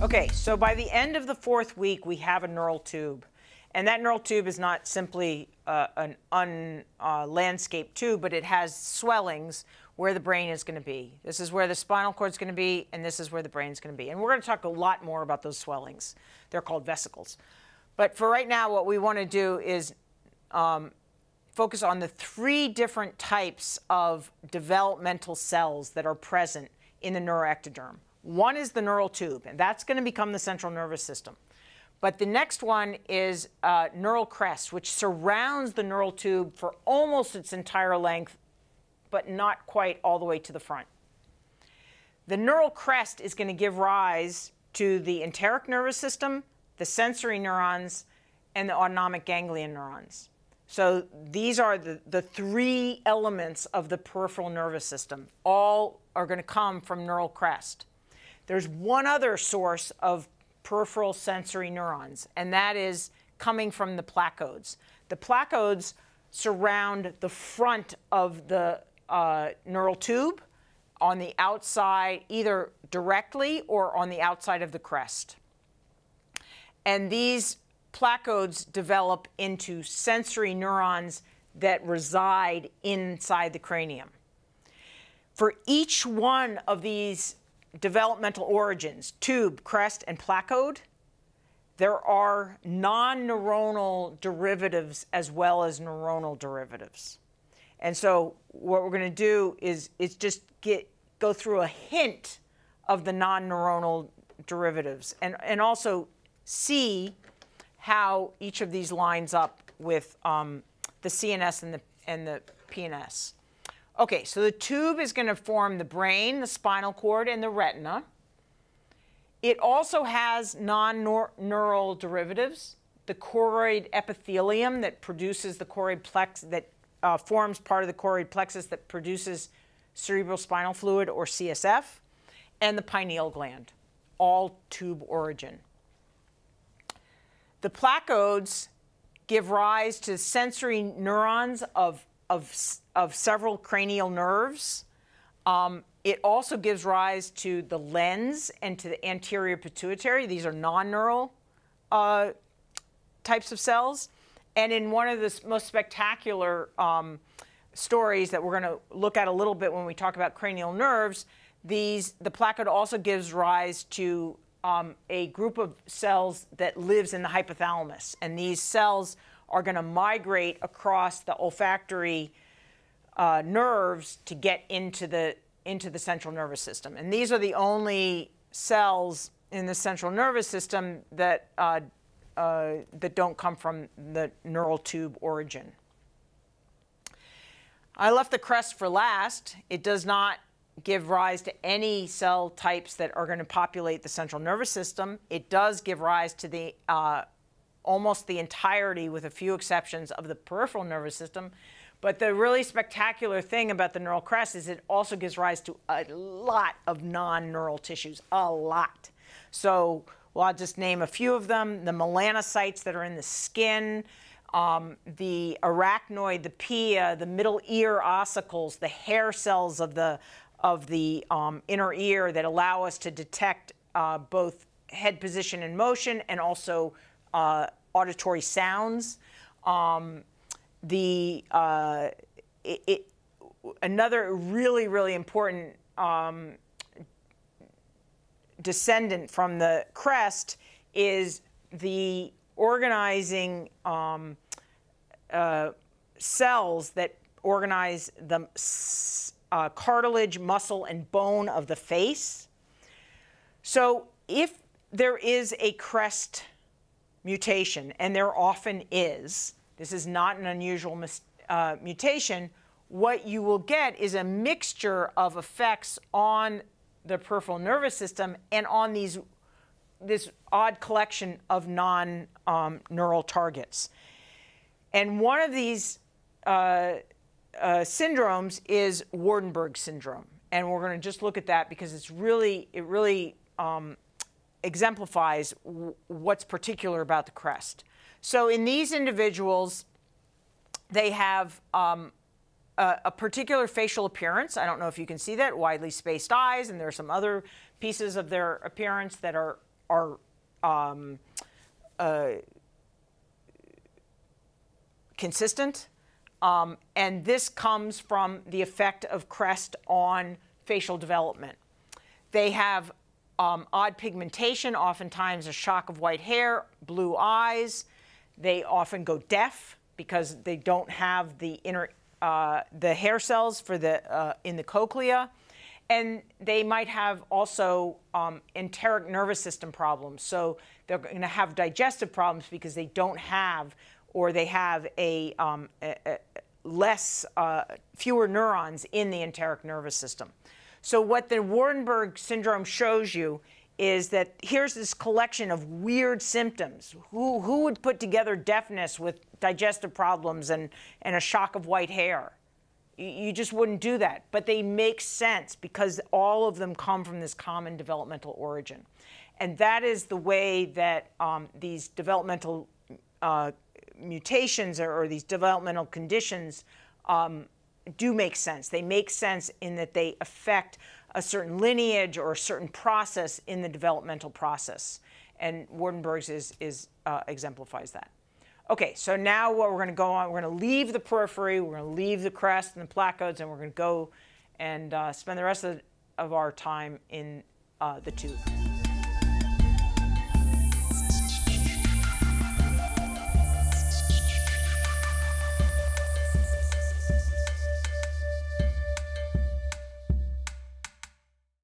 Okay, so by the end of the fourth week, we have a neural tube. And that neural tube is not simply uh, an unlandscaped uh, tube, but it has swellings where the brain is going to be. This is where the spinal cord is going to be, and this is where the brain is going to be. And we're going to talk a lot more about those swellings. They're called vesicles. But for right now, what we want to do is um, focus on the three different types of developmental cells that are present in the neuroectoderm. One is the neural tube, and that's going to become the central nervous system. But the next one is uh, neural crest, which surrounds the neural tube for almost its entire length, but not quite all the way to the front. The neural crest is going to give rise to the enteric nervous system, the sensory neurons, and the autonomic ganglion neurons. So these are the, the three elements of the peripheral nervous system. All are going to come from neural crest. There's one other source of peripheral sensory neurons, and that is coming from the placodes. The placodes surround the front of the uh, neural tube on the outside, either directly or on the outside of the crest. And these placodes develop into sensory neurons that reside inside the cranium. For each one of these developmental origins, tube, crest, and placode, there are non-neuronal derivatives as well as neuronal derivatives. And so what we're going to do is, is just get, go through a hint of the non-neuronal derivatives and, and also see how each of these lines up with um, the CNS and the, and the PNS. Okay, so the tube is going to form the brain, the spinal cord, and the retina. It also has non-neural derivatives. The choroid epithelium that produces the choroid plex that uh, forms part of the choroid plexus that produces cerebral spinal fluid or CSF, and the pineal gland, all tube origin. The placodes give rise to sensory neurons of of, of several cranial nerves. Um, it also gives rise to the lens and to the anterior pituitary. These are non-neural uh, types of cells. And in one of the most spectacular um, stories that we're going to look at a little bit when we talk about cranial nerves, these, the placode also gives rise to um, a group of cells that lives in the hypothalamus. And these cells are going to migrate across the olfactory uh, nerves to get into the into the central nervous system. And these are the only cells in the central nervous system that uh, uh, that don't come from the neural tube origin. I left the crest for last. It does not give rise to any cell types that are going to populate the central nervous system. It does give rise to the uh, almost the entirety, with a few exceptions, of the peripheral nervous system. But the really spectacular thing about the neural crest is it also gives rise to a lot of non-neural tissues, a lot. So well, I'll just name a few of them. The melanocytes that are in the skin, um, the arachnoid, the pia, the middle ear ossicles, the hair cells of the, of the um, inner ear that allow us to detect uh, both head position and motion and also uh, auditory sounds. Um, the uh, it, it, another really really important um, descendant from the crest is the organizing um, uh, cells that organize the uh, cartilage, muscle, and bone of the face. So if there is a crest mutation, and there often is, this is not an unusual uh, mutation, what you will get is a mixture of effects on the peripheral nervous system and on these this odd collection of non-neural um, targets. And one of these uh, uh, syndromes is Waardenburg syndrome. And we're going to just look at that because it's really, it really um, exemplifies what's particular about the crest. So in these individuals, they have um, a, a, particular facial appearance. I don't know if you can see that, widely spaced eyes, and there are some other pieces of their appearance that are are um, uh, consistent. Um, and this comes from the effect of crest on facial development. They have um, odd pigmentation, oftentimes a shock of white hair, blue eyes. They often go deaf because they don't have the inner uh, the hair cells for the uh, in the cochlea, and they might have also um, enteric nervous system problems. So they're going to have digestive problems because they don't have or they have a, um, a, a less uh, fewer neurons in the enteric nervous system. So what the Waardenburg syndrome shows you is that here's this collection of weird symptoms. Who, who would put together deafness with digestive problems and, and a shock of white hair? You just wouldn't do that. But they make sense because all of them come from this common developmental origin. And that is the way that um, these developmental uh, mutations or, or, these developmental conditions um, do make sense. They make sense in that they affect a certain lineage or a certain process in the developmental process. And Waardenburg's is, is uh, exemplifies that. Okay, so now what we're going to go on, we're going to leave the periphery, we're going to leave the crest and the placodes, and we're going to go and uh, spend the rest of, of our time in uh, the tube.